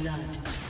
Blood.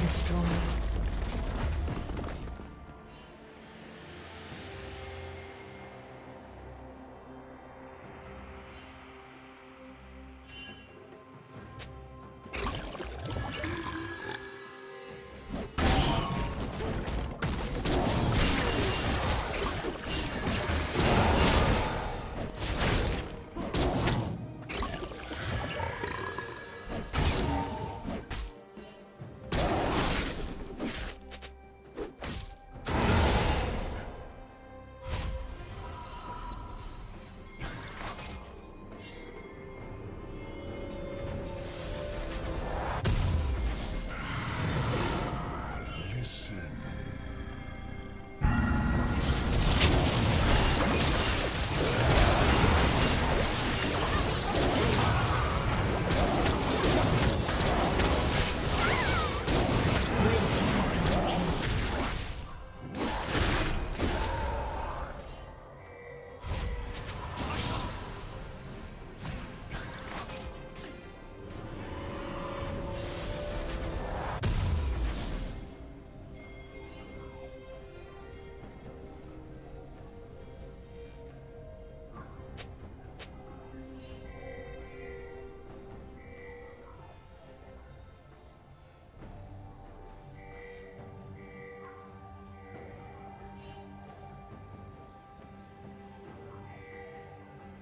destroyed.